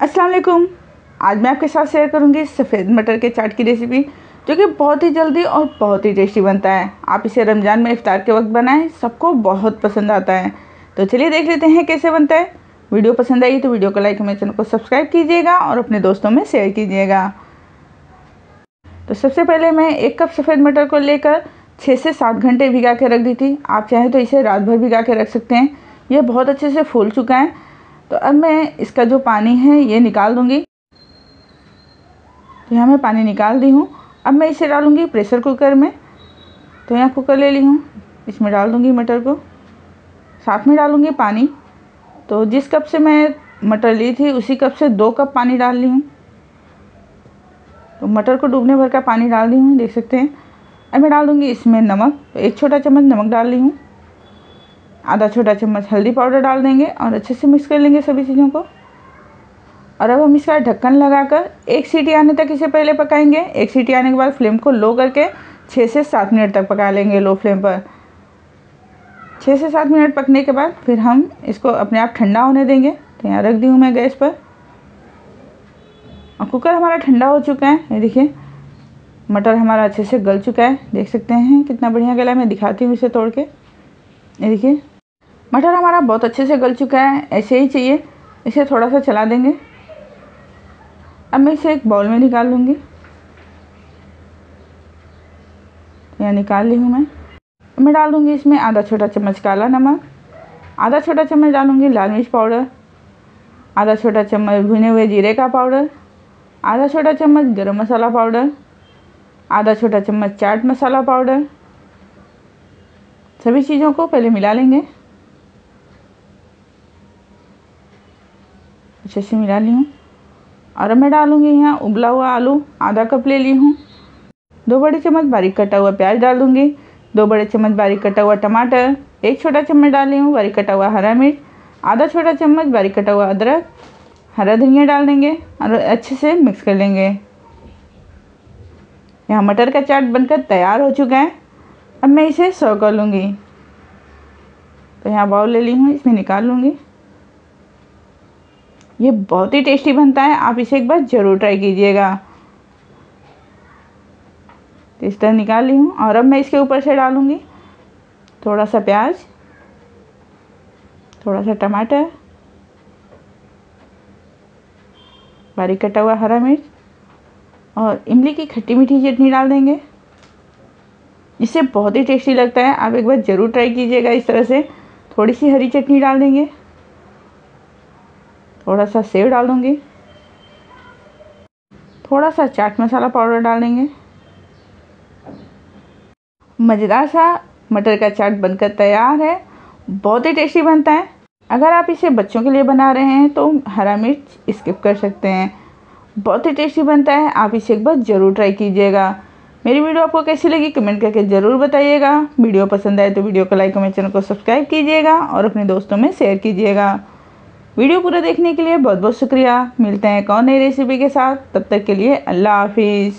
अस्सलाम वालेकुम आज मैं आपके साथ शेयर करूँगी सफ़ेद मटर के चाट की रेसिपी जो कि बहुत ही जल्दी और बहुत ही टेस्टी बनता है। आप इसे रमज़ान में इफ़ार के वक्त बनाएँ, सबको बहुत पसंद आता है। तो चलिए देख लेते हैं कैसे बनता है। वीडियो पसंद आई तो वीडियो को लाइक मेरे चैनल को सब्सक्राइब कीजिएगा और अपने दोस्तों में शेयर कीजिएगा। तो सबसे पहले मैं एक कप सफ़ेद मटर को लेकर छः से सात घंटे भिगा के रख दी थी। आप चाहें तो इसे रात भर भिगा के रख सकते हैं। यह बहुत अच्छे से फूल चुका है। तो अब मैं इसका जो पानी है, ये निकाल दूँगी। तो यहाँ मैं पानी निकाल दी हूँ। अब मैं इसे डालूँगी प्रेशर कुकर में। तो यहाँ कुकर ले ली हूँ। इसमें डाल दूँगी मटर को। साथ में डालूँगी पानी। तो जिस कप से मैं मटर ली थी, उसी कप से दो कप पानी डाल ली हूँ। तो मटर को डूबने भर का पानी डाल दी हूँ, देख सकते हैं। अब मैं डाल दूँगी इसमें नमक। तो एक छोटा चम्मच नमक डाल ली हूँ। आधा छोटा चम्मच हल्दी पाउडर डाल देंगे और अच्छे से मिक्स कर लेंगे सभी चीज़ों को। और अब हम इसका ढक्कन लगाकर एक सीटी आने तक इसे पहले पकाएँगे। एक सीटी आने के बाद फ्लेम को लो करके छः से सात मिनट तक पका लेंगे लो फ्लेम पर। छः से सात मिनट पकने के बाद फिर हम इसको अपने आप ठंडा होने देंगे। तो यहाँ रख दी हूँ मैं गैस पर। और कुकर हमारा ठंडा हो चुका है। ये देखिए, मटर हमारा अच्छे से गल चुका है। देख सकते हैं कितना बढ़िया गला मैं दिखाती हूँ इसे तोड़ के। ये देखिए मटर हमारा बहुत अच्छे से गल चुका है, ऐसे ही चाहिए। इसे थोड़ा सा चला देंगे। अब मैं इसे एक बाउल में निकाल लूँगी। यहाँ निकाल ली हूँ मैं। मैं डाल दूँगी इसमें आधा छोटा चम्मच काला नमक। आधा छोटा चम्मच डालूँगी लाल मिर्च पाउडर। आधा छोटा चम्मच भुने हुए जीरे का पाउडर। आधा छोटा चम्मच गरम मसाला पाउडर। आधा छोटा चम्मच चाट मसाला पाउडर। सभी चीज़ों को पहले मिला लेंगे। अच्छे से मिला ली हूँ। और अब मैं डालूँगी यहाँ उबला हुआ आलू, आधा कप ले ली हूँ। दो बड़े चम्मच बारीक कटा हुआ प्याज डाल दूँगी। दो बड़े चम्मच बारीक कटा हुआ टमाटर, एक छोटा चम्मच डाल हूँ बारीक कटा हुआ हरा मिर्च, आधा छोटा चम्मच बारीक कटा हुआ अदरक, हरा धनिया डाल देंगे और अच्छे से मिक्स कर लेंगे। यहाँ मटर का चाट बनकर तैयार हो चुका है। अब मैं इसे सर्व कर लूँगी। तो यहाँ बाउल ले ली हूँ, इसमें निकाल लूँगी। ये बहुत ही टेस्टी बनता है, आप इसे एक बार ज़रूर ट्राई कीजिएगा। तो इस तरह निकाल ली हूँ, और अब मैं इसके ऊपर से डालूँगी थोड़ा सा प्याज थोड़ा सा टमाटर, बारीक कटा हुआ हरा मिर्च, और इमली की खट्टी मीठी चटनी डाल देंगे। इससे बहुत ही टेस्टी लगता है, आप एक बार ज़रूर ट्राई कीजिएगा इस तरह से। थोड़ी सी हरी चटनी डाल देंगे। थोड़ा सा सेव डाल दूँगी। थोड़ा सा चाट मसाला पाउडर डाल देंगे। मज़ेदार सा मटर का चाट बनकर तैयार है। बहुत ही टेस्टी बनता है। अगर आप इसे बच्चों के लिए बना रहे हैं तो हरा मिर्च स्किप कर सकते हैं। बहुत ही टेस्टी बनता है। आप इसे एक बार ज़रूर ट्राई कीजिएगा। मेरी वीडियो आपको कैसी लगी, कमेंट करके ज़रूर बताइएगा। वीडियो पसंद आए तो वीडियो को लाइक मेरे चैनल को सब्सक्राइब कीजिएगा और अपने दोस्तों में शेयर कीजिएगा। वीडियो पूरा देखने के लिए बहुत बहुत शुक्रिया। मिलते हैं एक और नई रेसिपी के साथ। तब तक के लिए अल्लाह हाफिज़।